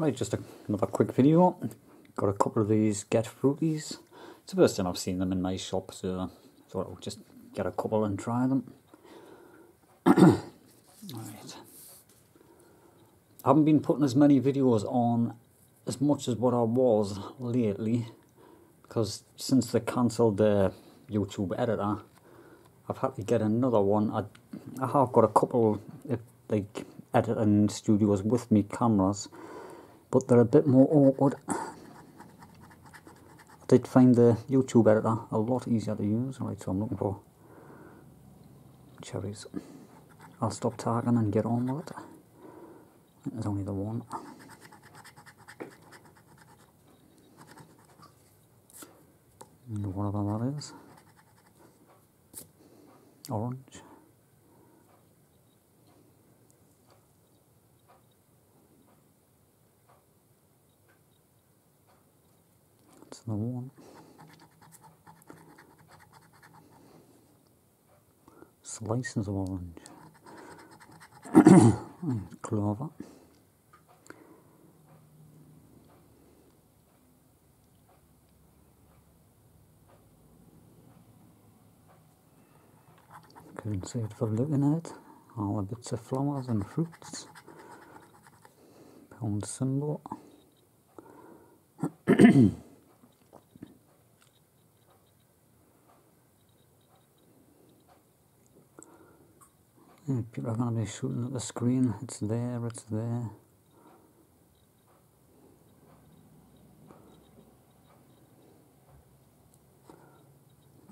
Right, just a, another quick video. Got a couple of these Get Fruities. It's the first time I've seen them in my shop, so I thought I'll just get a couple and try them. right. I haven't been putting as many videos on as much as what I was lately because since they cancelled the YouTube editor I've had to get another one. I, I have got a couple of like editing studios with me cameras but they're a bit more awkward. I did find the YouTube editor a lot easier to use. Right, so I'm looking for cherries. I'll stop tagging and get on with it. There's only the one. And whatever that is. Orange. One. Slices of orange. clover. Couldn't see it for looking at it. All the bits of flowers and fruits. Pound symbol. Yeah, people are going to be shooting at the screen. It's there, it's there.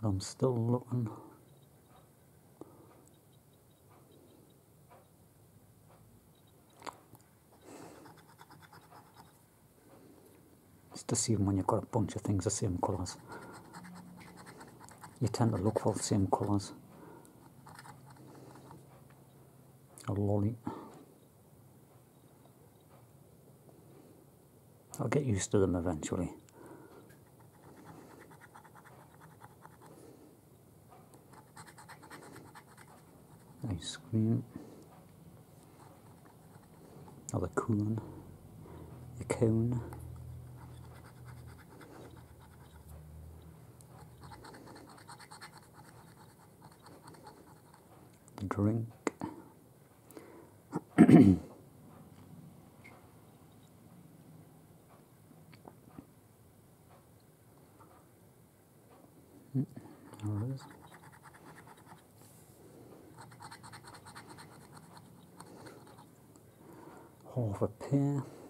But I'm still looking. It's deceiving when you've got a bunch of things the same colours. You tend to look for the same colours. A lolly. I'll get used to them eventually. Ice cream. Another coon. A cone. The drink. Half a pear.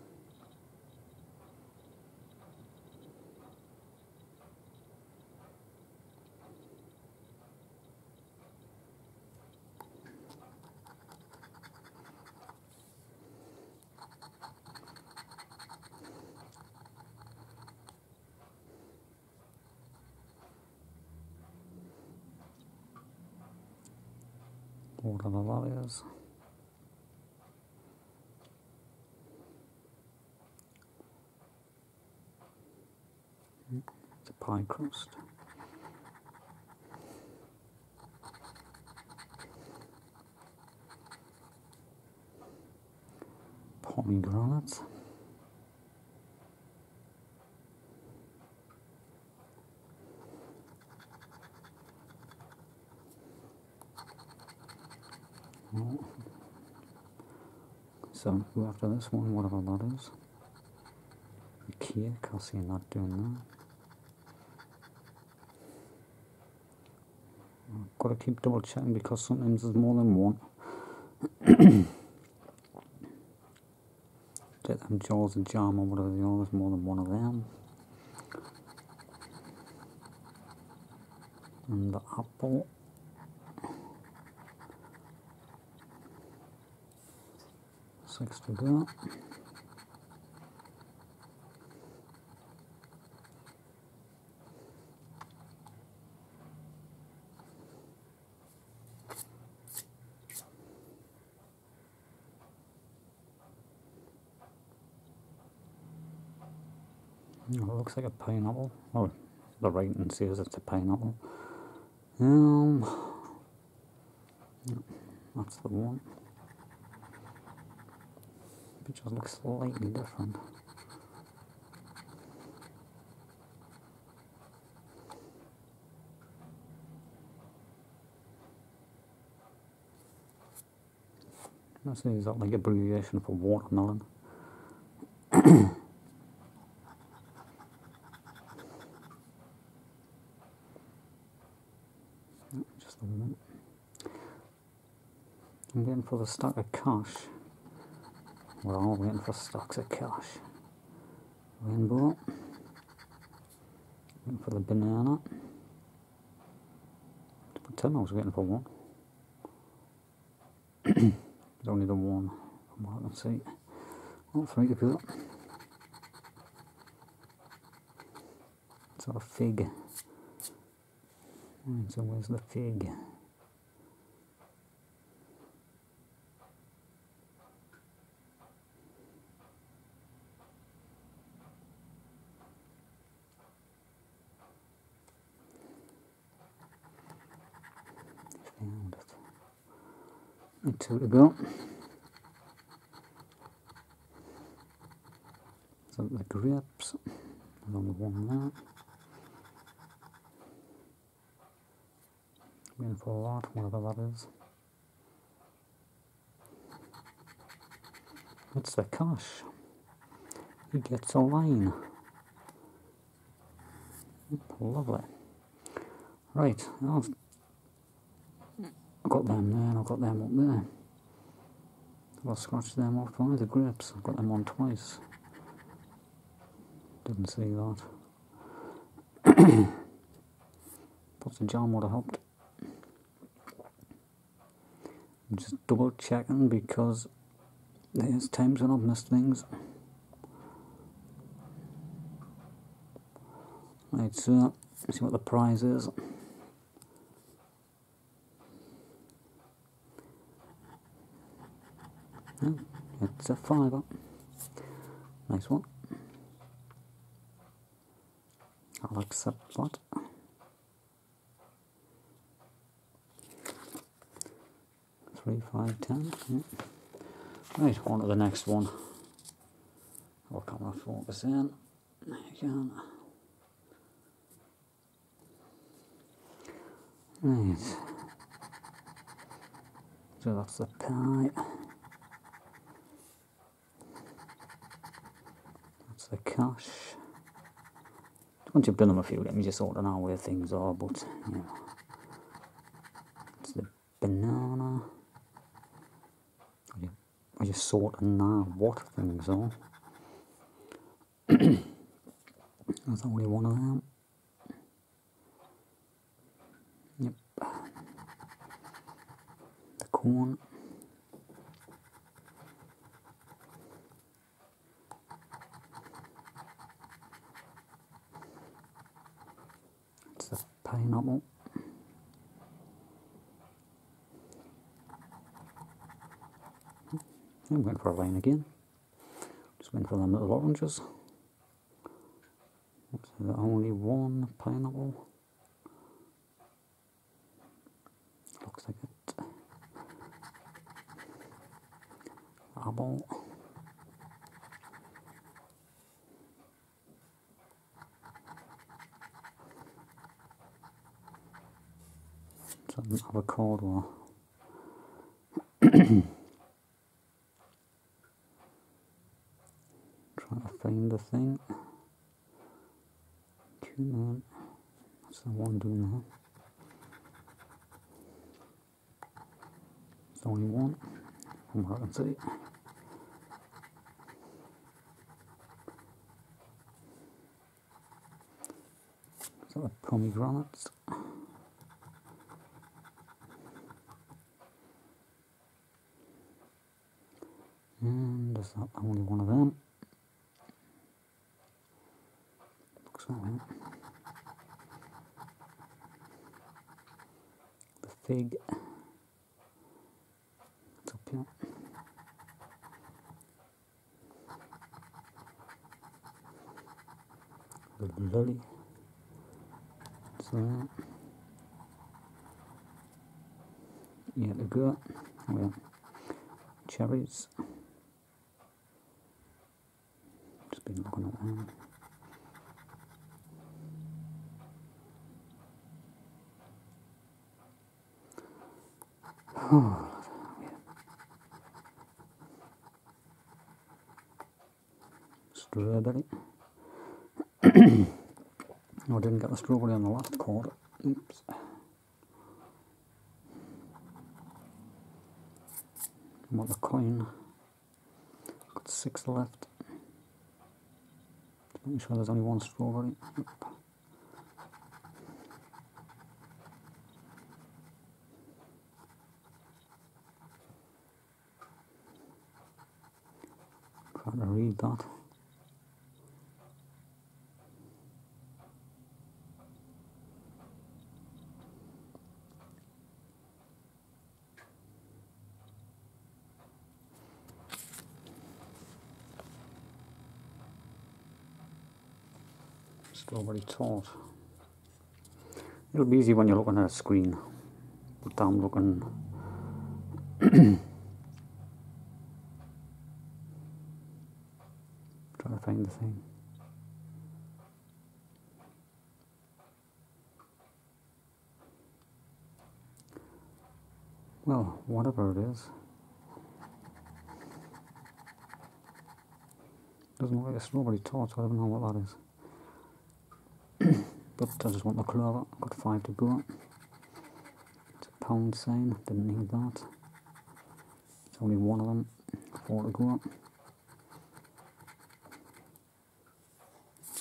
Orada da var It's a pie crust. Pomegranate. So who after this one, whatever that is. Ikea, can't see not doing that. I've got to keep double checking because sometimes there's more than one. Get them jaws of jam or whatever they are, there's more than one of them. And the apple. Six to go. it looks like a pineapple. Oh, the writing says it's a pineapple. Um, that's the one It just looks slightly different. That's is that like abbreviation for watermelon. Just a moment. I'm waiting for the stack of cash. We're all waiting for stocks of cash. Rainbow. Waiting for the banana. To pretend I was waiting for one. There's only the one from what I can see. Oh, three to go. It's a fig. Right, so where's the fig? And two to go. So the grapes, there's only one there. Waiting for a lot, whatever that is. It's the cash. He gets a line. Lovely. Right, I've got them there and I've got them up there. I'll scratch them off by the grapes. I've got them on twice. Didn't see that. But the jam would have helped. I'm just double checking because there's times when I've missed things. Right, so see what the prize is. Oh, it's a fiver. Nice one. I'll accept that. Three, five, ten. Yeah. Right, on to the next one. What camera focus in? Can. Right. So that's the pie. That's the cash. Once you've done them a few, let me just sort of know where things are, but, you know. It's the banana. I just, sort of know what things are. There's only one of them. Yep. The corn. It's the pineapple. I'm going for a line again. Just went for them little oranges. Looks like only one pineapple. Looks like it. Apple. Some avocado. Trying to find the thing. Come on. That's the one doing that. It's only one. From can see. So the pomegranates. And there's not only one of them. Looks like that. The fig. It's. The. It's there. Yeah, the gut. Well, cherries. Just been looking at them. Strawberry. oh, I didn't get the strawberry on the last quarter. Oops. Want the coin. Got six left. Making sure there's only one strawberry. Trying to read that. It'll be easy when you're looking at a screen, but I'm looking trying to find the thing. Well, whatever it is. Doesn't look like a strawberry so I don't know what that is. but I just want the clover. Got five to go. It's a pound sign. Didn't need that. It's only one of them. Four to go.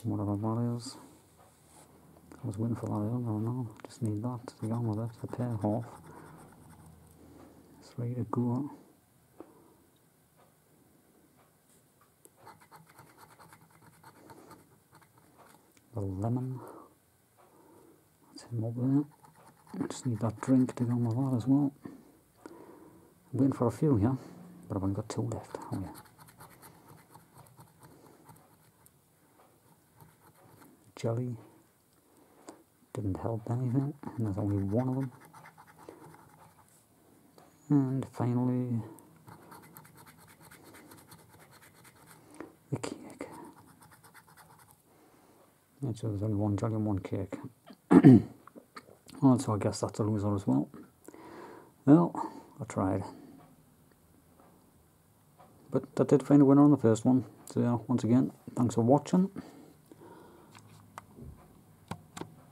Whatever that is. I was waiting for that other no. Just need that to go with it. The pair half. Three to go. the lemon. That's him up there. Just need that drink to go with that as well. I'm waiting for a few here, but I've only got two left. Oh yeah. Jelly didn't help anything, and there's only one of them. And finally, the cake. So there's only one jelly and one cake. well, oh, so I guess that's a loser as well. Well, I tried. But I did find a winner on the first one. So yeah, once again, thanks for watching.